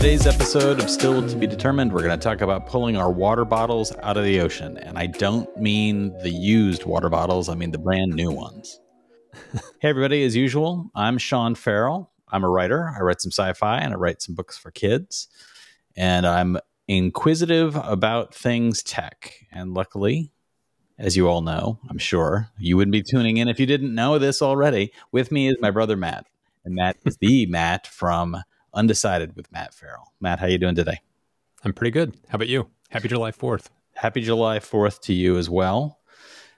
today's episode of Still to Be Determined, we're going to talk about pulling our water bottles out of the ocean. And I don't mean the used water bottles, I mean the brand new ones. hey, everybody, as usual, I'm Sean Ferrell. I'm a writer. I write some sci fi and I write some books for kids. And I'm inquisitive about things tech. And luckily, as you all know, I'm sure you wouldn't be tuning in if you didn't know this already. With me is my brother Matt, and Matt is the Matt from Undecided with Matt Ferrell. Matt, how you doing today? I'm pretty good. How about you? Happy July 4th. Happy July 4th to you as well.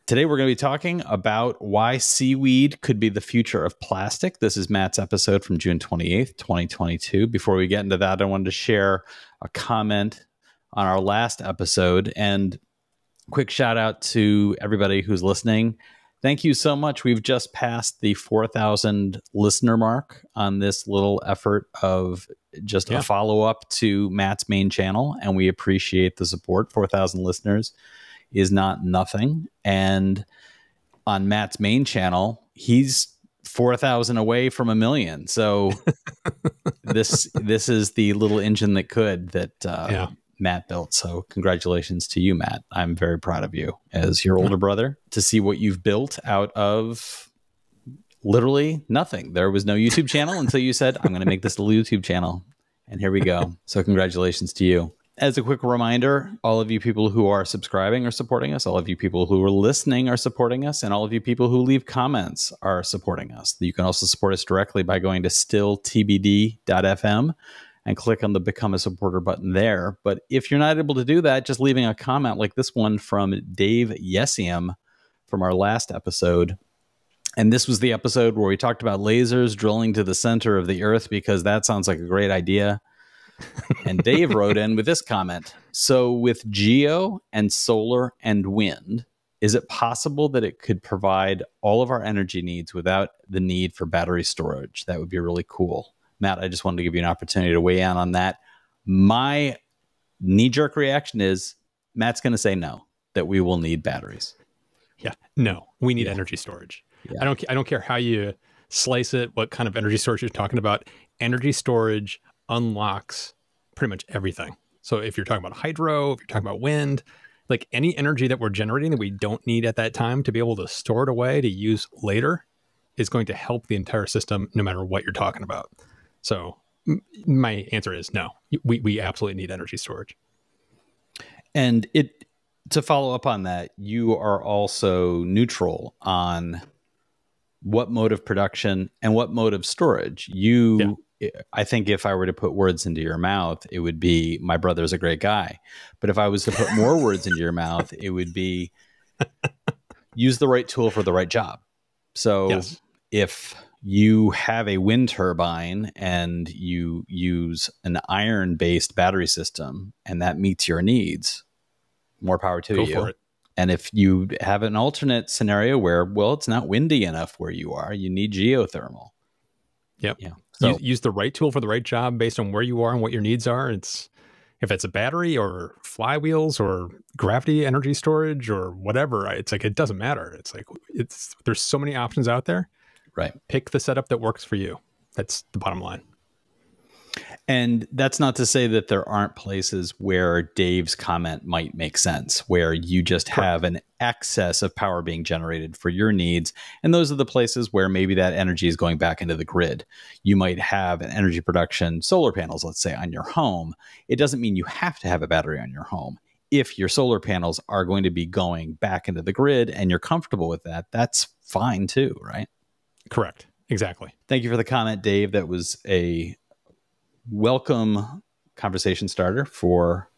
Today we're going to be talking about why seaweed could be the future of plastic. This is Matt's episode from June 28th, 2022. Before we get into that, I wanted to share a comment on our last episode and quick shout out to everybody who's listening. Thank you so much. We've just passed the 4,000 listener mark on this little effort of just yeah. a follow up to Matt's main channel, and we appreciate the support. 4,000 listeners is not nothing. And on Matt's main channel, he's 4,000 away from a million. So this this is the little engine that could that uh, yeah. Matt built. So congratulations to you, Matt. I'm very proud of you as your older brother to see what you've built out of literally nothing. There was no YouTube channel until you said, I'm going to make this a YouTube channel. And here we go. So congratulations to you. As a quick reminder, all of you people who are subscribing are supporting us. All of you people who are listening are supporting us. And all of you people who leave comments are supporting us. You can also support us directly by going to stilltbd.fm and click on the become a supporter button there. But if you're not able to do that, just leaving a comment like this one from Dave Yesium from our last episode. And this was the episode where we talked about lasers drilling to the center of the earth because that sounds like a great idea. and Dave wrote in with this comment So, with geo and solar and wind, is it possible that it could provide all of our energy needs without the need for battery storage? That would be really cool. Matt, I just wanted to give you an opportunity to weigh in on that. My knee jerk reaction is Matt's going to say no, that we will need batteries. Yeah, no, we need yeah. energy storage. Yeah. I don't. I don't care how you slice it, what kind of energy storage you're talking about. Energy storage unlocks pretty much everything. So if you're talking about hydro, if you're talking about wind, like any energy that we're generating that we don't need at that time to be able to store it away to use later is going to help the entire system no matter what you're talking about. So my answer is no. We we absolutely need energy storage. And it to follow up on that, you are also neutral on what mode of production and what mode of storage. You yeah. I think if I were to put words into your mouth, it would be my brother's a great guy. But if I was to put more words into your mouth, it would be use the right tool for the right job. So yes. if you have a wind turbine and you use an iron based battery system and that meets your needs, more power to Go you. And if you have an alternate scenario where, well, it's not windy enough where you are, you need geothermal. Yep. Yeah. So use, use the right tool for the right job based on where you are and what your needs are. It's if it's a battery or flywheels or gravity energy storage or whatever, it's like it doesn't matter. It's like it's there's so many options out there Right. Pick the setup that works for you. That's the bottom line. And that's not to say that there aren't places where Dave's comment might make sense, where you just have an excess of power being generated for your needs. And those are the places where maybe that energy is going back into the grid. You might have an energy production solar panels, let's say, on your home. It doesn't mean you have to have a battery on your home. If your solar panels are going to be going back into the grid and you're comfortable with that, that's fine too, right? Correct. Exactly. Thank you for the comment, Dave. That was a welcome conversation starter for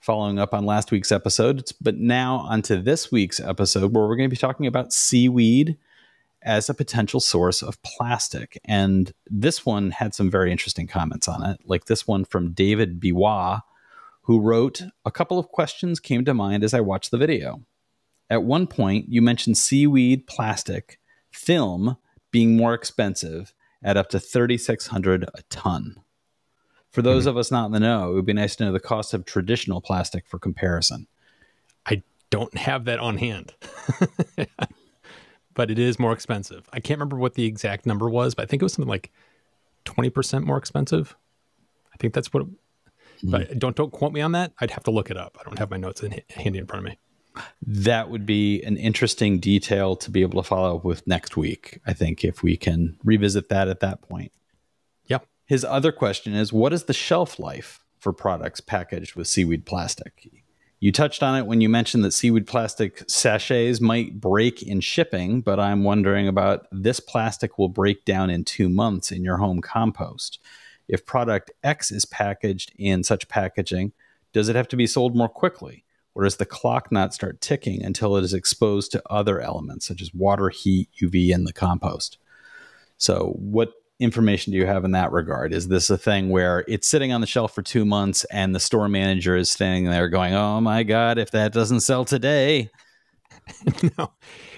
following up on last week's episode. But now onto this week's episode where we're going to be talking about seaweed as a potential source of plastic. And this one had some very interesting comments on it, like this one from David Biwa, who wrote A couple of questions came to mind as I watched the video. At one point, you mentioned seaweed plastic film being more expensive at up to 3600 a ton. For those mm-hmm. of us not in the know, it would be nice to know the cost of traditional plastic for comparison. I don't have that on hand. but it is more expensive. I can't remember what the exact number was, but I think it was something like 20% more expensive. I think that's what. It, mm-hmm. But don't don't quote me on that. I'd have to look it up. I don't have my notes in, handy in front of me. That would be an interesting detail to be able to follow up with next week. I think if we can revisit that at that point. Yep. His other question is, what is the shelf life for products packaged with seaweed plastic? You touched on it when you mentioned that seaweed plastic sachets might break in shipping, but I'm wondering about this plastic will break down in two months in your home compost. If product X is packaged in such packaging, does it have to be sold more quickly? Or does the clock not start ticking until it is exposed to other elements such as water, heat, UV, and the compost? So, what information do you have in that regard? Is this a thing where it's sitting on the shelf for two months and the store manager is standing there going, "Oh my god, if that doesn't sell today"? no,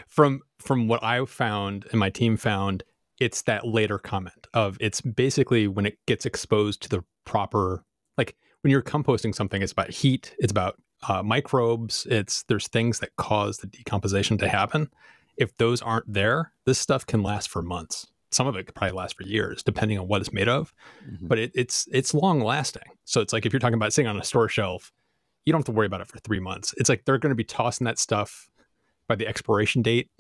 from from what I found and my team found, it's that later comment of it's basically when it gets exposed to the proper like when you're composting something, it's about heat, it's about uh, microbes, it's there's things that cause the decomposition to happen. If those aren't there, this stuff can last for months some of it could probably last for years, depending on what it's made of. Mm-hmm. But it, it's it's long lasting. So it's like if you're talking about sitting on a store shelf, you don't have to worry about it for three months. It's like they're going to be tossing that stuff by the expiration date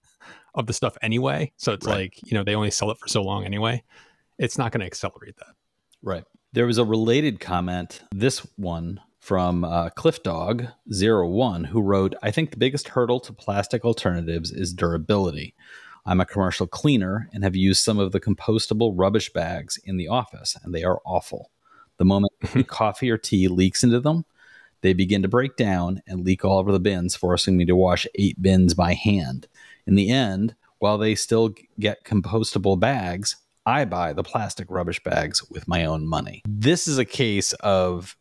of the stuff anyway. So it's right. like you know they only sell it for so long anyway. It's not going to accelerate that. Right. There was a related comment. This one from uh, Cliff Dog 01 who wrote, I think the biggest hurdle to plastic alternatives is durability. I'm a commercial cleaner and have used some of the compostable rubbish bags in the office, and they are awful. The moment coffee or tea leaks into them, they begin to break down and leak all over the bins, forcing me to wash eight bins by hand. In the end, while they still get compostable bags, I buy the plastic rubbish bags with my own money. This is a case of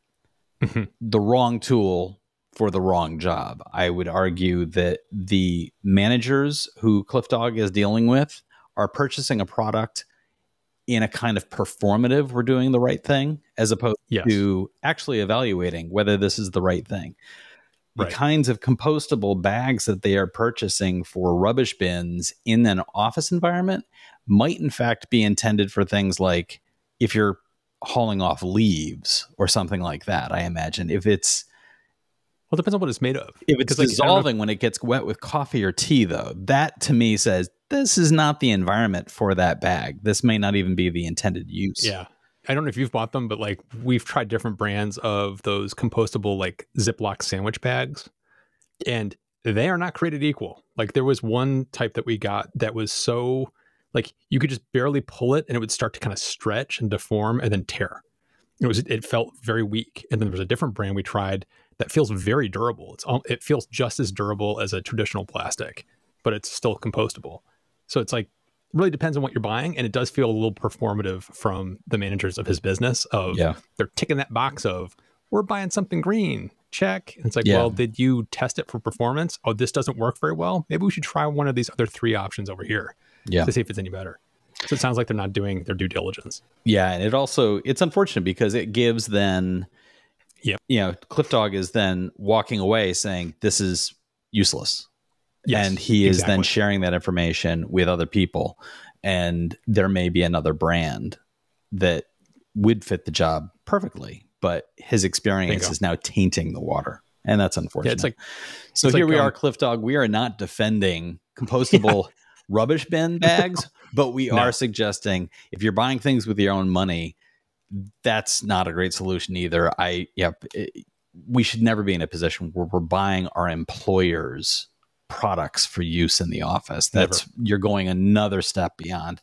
Mm-hmm. the wrong tool for the wrong job. I would argue that the managers who Cliff Dog is dealing with are purchasing a product in a kind of performative, we're doing the right thing, as opposed yes. to actually evaluating whether this is the right thing. The right. kinds of compostable bags that they are purchasing for rubbish bins in an office environment might, in fact, be intended for things like if you're hauling off leaves or something like that. I imagine if it's well, it depends on what it's made of. If it's like, dissolving when it gets wet with coffee or tea, though, that to me says this is not the environment for that bag. This may not even be the intended use. Yeah. I don't know if you've bought them, but like we've tried different brands of those compostable like Ziploc sandwich bags, and they are not created equal. Like there was one type that we got that was so like you could just barely pull it and it would start to kind of stretch and deform and then tear. It was it felt very weak. And then there was a different brand we tried that feels very durable. It's it feels just as durable as a traditional plastic, but it's still compostable. So it's like really depends on what you're buying, and it does feel a little performative from the managers of his business. Of yeah. they're ticking that box of we're buying something green. Check. And it's like, yeah. well, did you test it for performance? Oh, this doesn't work very well. Maybe we should try one of these other three options over here yeah. to see if it's any better. So it sounds like they're not doing their due diligence. Yeah, and it also it's unfortunate because it gives then yeah, You know, Cliff Dog is then walking away saying this is useless. Yes, and he is exactly. then sharing that information with other people. And there may be another brand that would fit the job perfectly, but his experience is now tainting the water. And that's unfortunate. Yeah, it's like, so it's here like, we um, are, Cliff Dog. We are not defending compostable yeah. Rubbish bin bags, but we no. are suggesting if you're buying things with your own money, that's not a great solution either. I, yep, it, we should never be in a position where we're buying our employers products for use in the office. That's never. you're going another step beyond.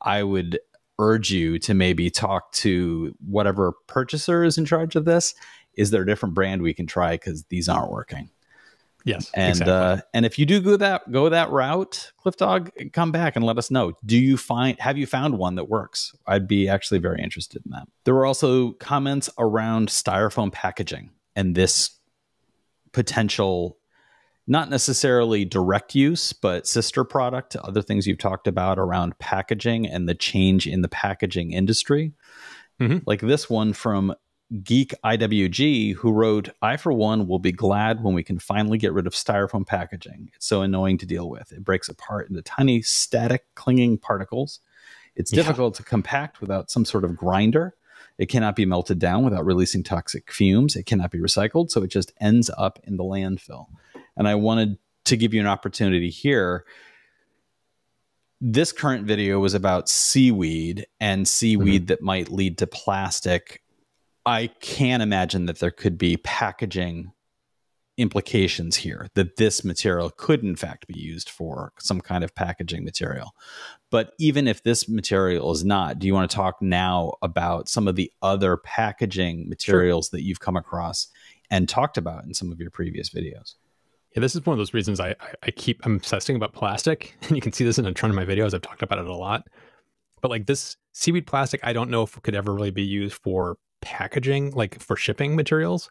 I would urge you to maybe talk to whatever purchaser is in charge of this. Is there a different brand we can try because these aren't working? Yes, and exactly. uh, and if you do go that go that route, Cliff Dog, come back and let us know. Do you find have you found one that works? I'd be actually very interested in that. There were also comments around styrofoam packaging and this potential, not necessarily direct use, but sister product to other things you've talked about around packaging and the change in the packaging industry. Mm-hmm. Like this one from Geek IWG, who wrote, I, for one, will be glad when we can finally get rid of styrofoam packaging. It's so annoying to deal with. It breaks apart into tiny, static, clinging particles. It's yeah. difficult to compact without some sort of grinder. It cannot be melted down without releasing toxic fumes. It cannot be recycled, so it just ends up in the landfill. And I wanted to give you an opportunity here. This current video was about seaweed and seaweed mm-hmm. that might lead to plastic. I can imagine that there could be packaging implications here that this material could in fact be used for some kind of packaging material. But even if this material is not, do you want to talk now about some of the other packaging materials sure. that you've come across and talked about in some of your previous videos? Yeah, this is one of those reasons I, I keep obsessing about plastic. And you can see this in a ton of my videos. I've talked about it a lot. But like this seaweed plastic, I don't know if it could ever really be used for packaging, like for shipping materials.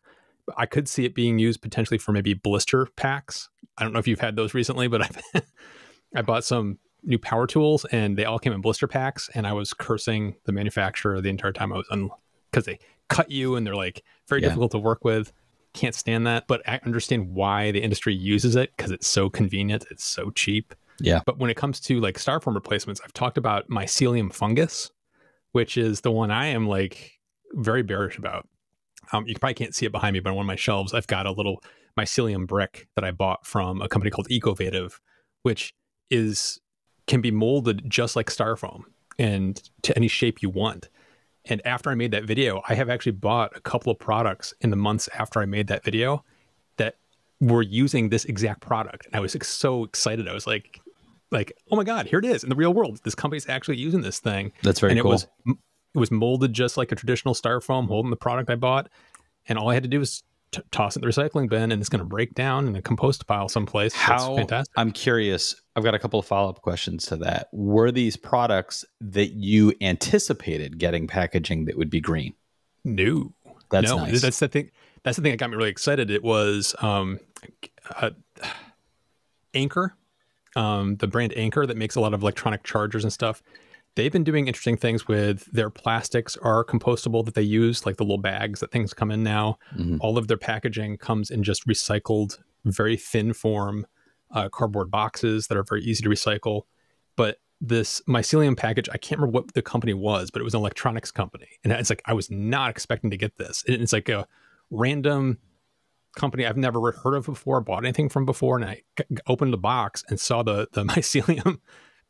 I could see it being used potentially for maybe blister packs. I don't know if you've had those recently, but i I bought some new power tools and they all came in blister packs. And I was cursing the manufacturer the entire time I was on because they cut you and they're like very yeah. difficult to work with. Can't stand that, but I understand why the industry uses it because it's so convenient. It's so cheap. Yeah. But when it comes to like styrofoam replacements, I've talked about mycelium fungus, which is the one I am like very bearish about. Um, you probably can't see it behind me, but on one of my shelves, I've got a little mycelium brick that I bought from a company called Ecovative, which is can be molded just like styrofoam and to any shape you want. And after I made that video, I have actually bought a couple of products in the months after I made that video that were using this exact product. And I was like, so excited. I was like, like, oh my God, here it is in the real world. This company's actually using this thing. That's very and cool. It was it was molded just like a traditional styrofoam, holding the product I bought, and all I had to do was t- toss it in the recycling bin, and it's going to break down in a compost pile someplace. How fantastic! I'm curious. I've got a couple of follow up questions to that. Were these products that you anticipated getting packaging that would be green? No, that's no. Nice. That's the thing. That's the thing that got me really excited. It was um, uh, Anker, um, the brand Anker that makes a lot of electronic chargers and stuff they've been doing interesting things with their plastics are compostable that they use, like the little bags that things come in now. Mm-hmm. All of their packaging comes in just recycled, very thin form uh, cardboard boxes that are very easy to recycle. But this mycelium package, I can't remember what the company was, but it was an electronics company. And it's like, I was not expecting to get this. And it's like a random company I've never heard of before, bought anything from before. And I opened the box and saw the, the mycelium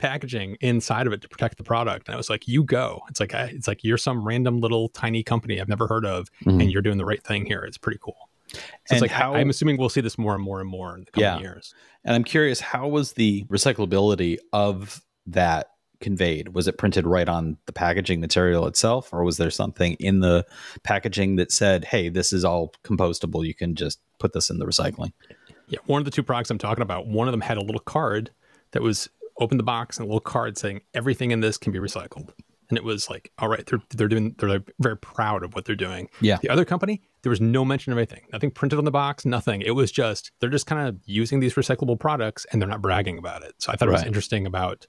packaging inside of it to protect the product. And I was like, you go. It's like, it's like you're some random little tiny company I've never heard of, mm-hmm. and you're doing the right thing here. It's pretty cool. So and it's like, how, I'm assuming we'll see this more and more and more in the coming yeah. years. And I'm curious, how was the recyclability of that conveyed? Was it printed right on the packaging material itself, or was there something in the packaging that said, hey, this is all compostable? You can just put this in the recycling? Yeah. One of the two products I'm talking about, one of them had a little card that was opened the box and a little card saying everything in this can be recycled. And it was like, all right, they're they're doing they're like very proud of what they're doing. Yeah. The other company, there was no mention of anything, nothing printed on the box, nothing. It was just they're just kind of using these recyclable products and they're not bragging about it. So I thought right. it was interesting about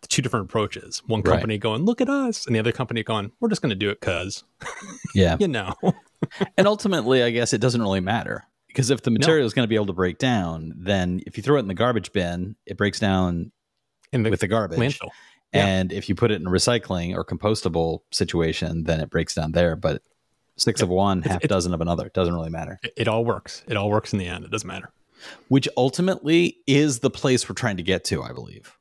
the two different approaches. One company right. going, look at us, and the other company going, we're just going to do it because, yeah, you know. and ultimately, I guess it doesn't really matter because if the material no. is going to be able to break down, then if you throw it in the garbage bin, it breaks down in the with the garbage. Landfill. Yeah. And if you put it in a recycling or compostable situation, then it breaks down there. But six of one, half dozen of another. It doesn't really matter. It, it all works. It all works in the end. It doesn't matter. Which ultimately is the place we're trying to get to, I believe.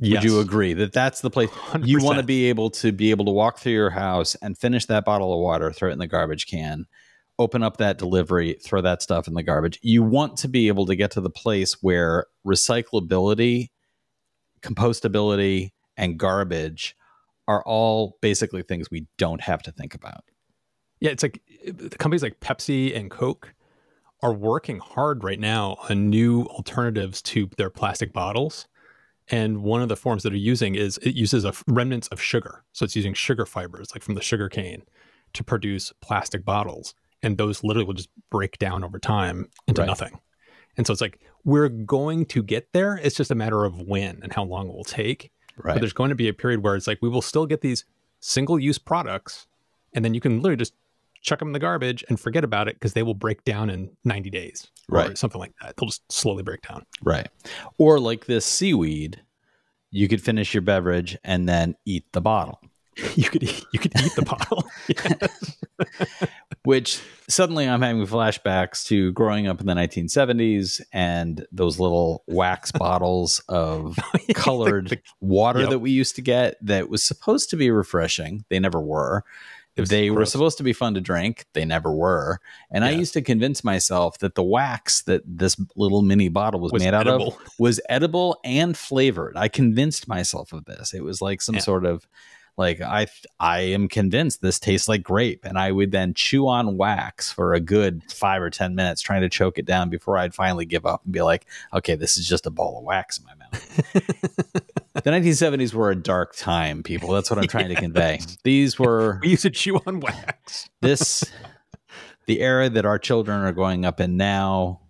Yes. Would you agree that that's the place 100%. you want to be able to be able to walk through your house and finish that bottle of water, throw it in the garbage can, open up that delivery, throw that stuff in the garbage. You want to be able to get to the place where recyclability compostability, and garbage are all basically things we don't have to think about. Yeah, it's like the companies like Pepsi and Coke are working hard right now on new alternatives to their plastic bottles. And one of the forms that are using is it uses a remnants of sugar. So it's using sugar fibers, like from the sugar cane, to produce plastic bottles. And those literally will just break down over time into right. nothing. And so it's like we're going to get there. It's just a matter of when and how long it will take. Right. But there's going to be a period where it's like we will still get these single use products, and then you can literally just chuck them in the garbage and forget about it because they will break down in 90 days right something like that they'll just slowly break down right or like this seaweed you could finish your beverage and then eat the bottle you could eat, you could eat the bottle. Which suddenly I'm having flashbacks to growing up in the 1970s and those little wax bottles of colored the, the, water yep. that we used to get that was supposed to be refreshing. They never were. They gross. were supposed to be fun to drink. They never were. And yeah. I used to convince myself that the wax that this little mini bottle was, was made edible. out of was edible and flavored. I convinced myself of this. It was like some yeah. sort of like I I am convinced this tastes like grape, and I would then chew on wax for a good five or ten minutes, trying to choke it down before I'd finally give up and be like, okay, this is just a ball of wax in my mouth. the 1970s were a dark time, people. That's what I'm trying to convey. These were we used to chew on wax. this the era that our children are growing up in now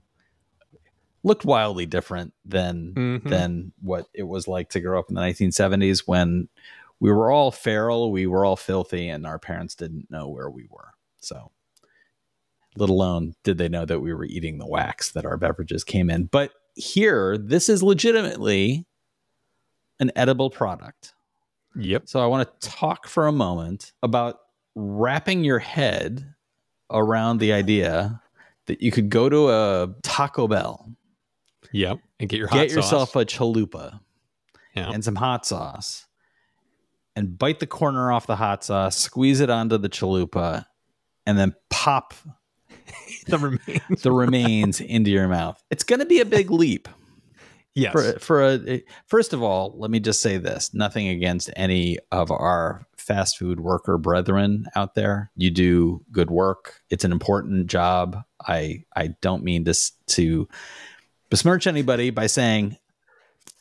looked wildly different than mm-hmm. than what it was like to grow up in the 1970s when we were all feral, we were all filthy, and our parents didn't know where we were. So, let alone did they know that we were eating the wax that our beverages came in. But here, this is legitimately an edible product. Yep. So, I want to talk for a moment about wrapping your head around the idea that you could go to a Taco Bell. Yep. And get your get yourself a chalupa yeah. and some hot sauce and bite the corner off the hot sauce, squeeze it onto the chalupa, and then pop the remains the remains into your mouth. It's going to be a big leap. Yes. For, for a first of all, let me just say this: nothing against any of our fast food worker brethren out there. You do good work. It's an important job. I I don't mean to to besmirch anybody by saying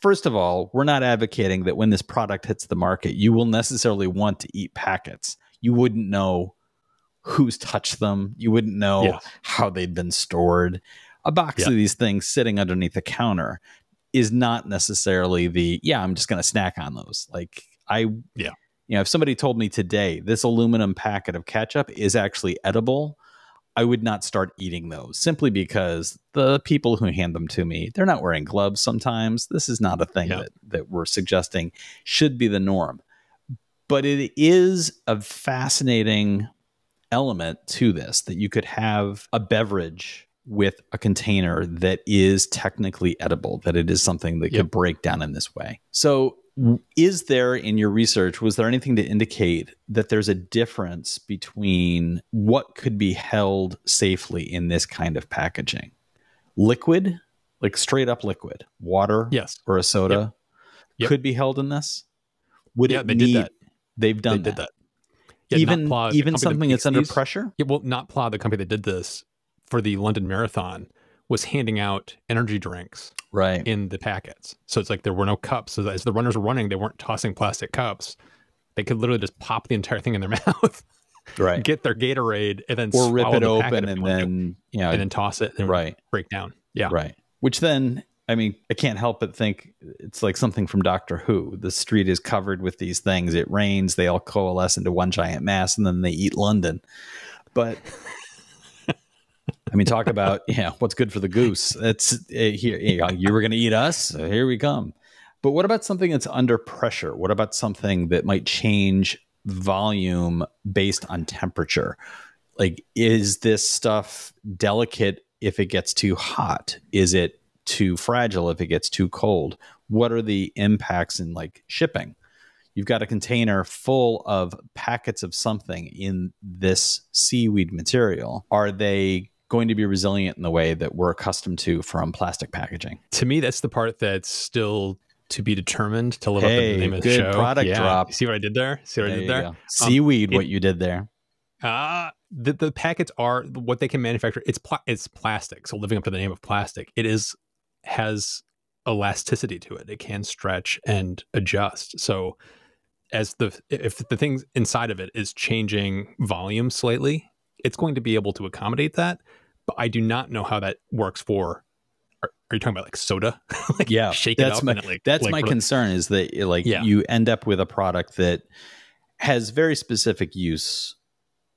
first of all, we're not advocating that when this product hits the market, you will necessarily want to eat packets. You wouldn't know who's touched them. You wouldn't know yeah. how they'd been stored. A box yeah. of these things sitting underneath the counter is not necessarily the, yeah, I'm just going to snack on those. Like, I, yeah. You know, if somebody told me today this aluminum packet of ketchup is actually edible, I would not start eating those simply because the people who hand them to me, they're not wearing gloves sometimes. This is not a thing yeah. that, that we're suggesting should be the norm. But it is a fascinating element to this that you could have a beverage with a container that is technically edible, that it is something that yep. could break down in this way. So is there in your research was there anything to indicate that there's a difference between what could be held safely in this kind of packaging liquid like straight up liquid water yes or a soda yep. Yep. could be held in this would yeah, it they need, did that they've done they that. did that yeah, even even something that that's under pressure yeah, well Notpla the company that did this for the london marathon was handing out energy drinks right in the packets. So it's like there were no cups. So as the runners were running, they weren't tossing plastic cups. They could literally just pop the entire thing in their mouth, right? Get their Gatorade and then or rip it open and then you know and then toss it and right break down. Yeah, right. Which then I mean, I can't help but think it's like something from Doctor Who. The street is covered with these things. It rains, they all coalesce into one giant mass, and then they eat London. But I mean, talk about yeah, what's good for the goose. That's uh, here. You, know, you were going to eat us. So here we come. But what about something that's under pressure? What about something that might change volume based on temperature? Like, is this stuff delicate if it gets too hot? Is it too fragile if it gets too cold? What are the impacts in like shipping? You've got a container full of packets of something in this seaweed material. Are they going to be resilient in the way that we're accustomed to from plastic packaging. To me, that's the part that's still to be determined to live hey, up to the name of the show. product yeah. drop. See what I did there? See what there I did there? Um, Seaweed, what you did there. Uh, the, the packets are what they can manufacture. It's pl- it's plastic. So living up to the name of plastic, it is has elasticity to it. It can stretch and adjust. So as the if the thing inside of it is changing volume slightly, it's going to be able to accommodate that. But I do not know how that works for. Are, are you talking about like soda? like yeah, shake that's it up. My, like, that's like, my concern is that like yeah. you end up with a product that has very specific use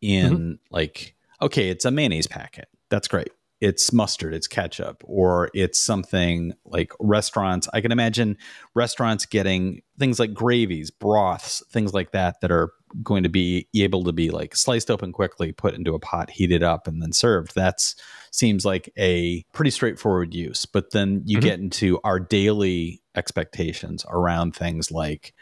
in mm-hmm. like okay, it's a mayonnaise packet. That's great. It's mustard, it's ketchup, or it's something like restaurants. I can imagine restaurants getting things like gravies, broths, things like that that are going to be able to be like sliced open quickly, put into a pot, heated up, and then served. That's seems like a pretty straightforward use. But then you mm-hmm. get into our daily expectations around things like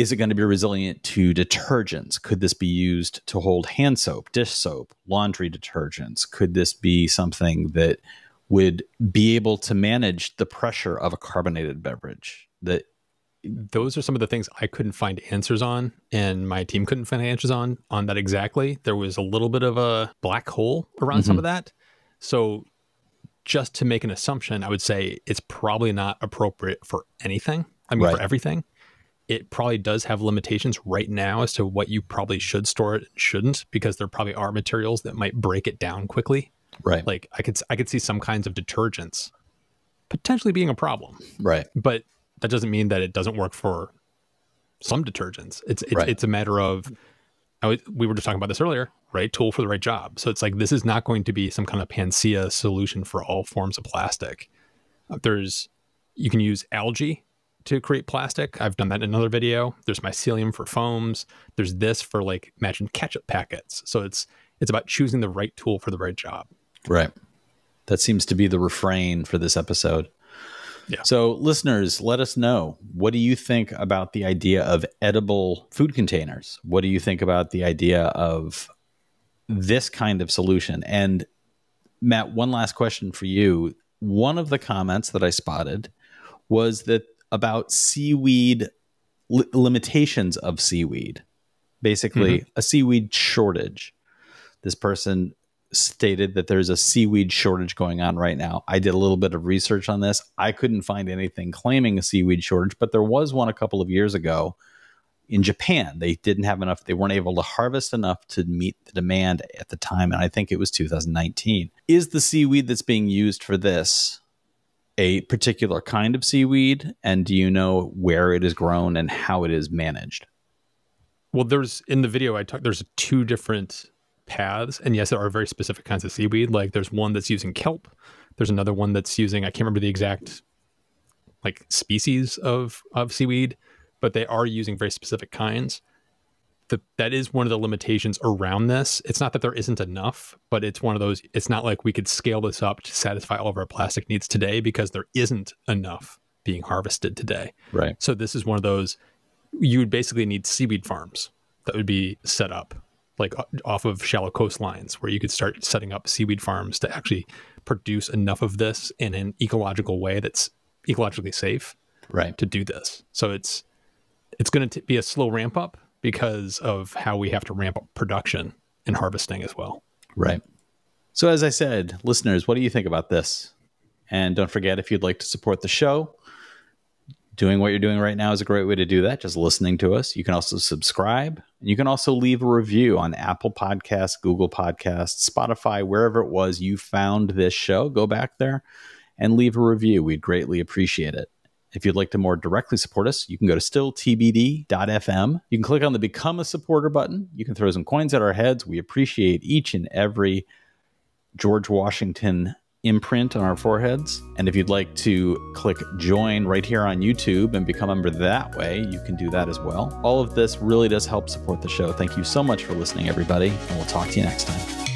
is it going to be resilient to detergents? Could this be used to hold hand soap, dish soap, laundry detergents? Could this be something that would be able to manage the pressure of a carbonated beverage? That those are some of the things I couldn't find answers on, and my team couldn't find answers on on that exactly. There was a little bit of a black hole around mm-hmm. some of that. So, just to make an assumption, I would say it's probably not appropriate for anything. I mean, right. for everything it probably does have limitations right now as to what you probably should store it and shouldn't because there probably are materials that might break it down quickly. Right. Like I could I could see some kinds of detergents potentially being a problem. Right. But that doesn't mean that it doesn't work for some detergents. It's it's, right. it's a matter of was, we were just talking about this earlier, right? Tool for the right job. So it's like this is not going to be some kind of panacea solution for all forms of plastic. There's you can use algae to create plastic. I've done that in another video. There's mycelium for foams. There's this for like imagine ketchup packets. So it's it's about choosing the right tool for the right job. Right. That seems to be the refrain for this episode. Yeah. So listeners, let us know. What do you think about the idea of edible food containers? What do you think about the idea of this kind of solution? And Matt, one last question for you. One of the comments that I spotted was that about seaweed li- limitations of seaweed, basically mm-hmm. a seaweed shortage. This person stated that there's a seaweed shortage going on right now. I did a little bit of research on this. I couldn't find anything claiming a seaweed shortage, but there was one a couple of years ago in Japan. They didn't have enough, they weren't able to harvest enough to meet the demand at the time. And I think it was 2019. Is the seaweed that's being used for this a particular kind of seaweed? And do you know where it is grown and how it is managed? Well, there's in the video I talked. There's two different paths, and yes, there are very specific kinds of seaweed. Like there's one that's using kelp. There's another one that's using I can't remember the exact like species of of seaweed, but they are using very specific kinds the, that is one of the limitations around this. It's not that there isn't enough, but it's one of those. It's not like we could scale this up to satisfy all of our plastic needs today because there isn't enough being harvested today. Right. So this is one of those. You would basically need seaweed farms that would be set up like off of shallow coastlines where you could start setting up seaweed farms to actually produce enough of this in an ecological way that's ecologically safe right to do this so it's it's going to be a slow ramp up because of how we have to ramp up production and harvesting as well. Right. So, as I said, listeners, what do you think about this? And don't forget, if you'd like to support the show, doing what you're doing right now is a great way to do that. Just listening to us. You can also subscribe. And you can also leave a review on Apple Podcasts, Google Podcasts, Spotify, wherever it was you found this show. Go back there and leave a review. We'd greatly appreciate it. If you'd like to more directly support us, you can go to stilltbd.fm. You can click on the Become a Supporter button. You can throw some coins at our heads. We appreciate each and every George Washington imprint on our foreheads. And if you'd like to click join right here on YouTube and become a member that way, you can do that as well. All of this really does help support the show. Thank you so much for listening, everybody, and we'll talk to you next time.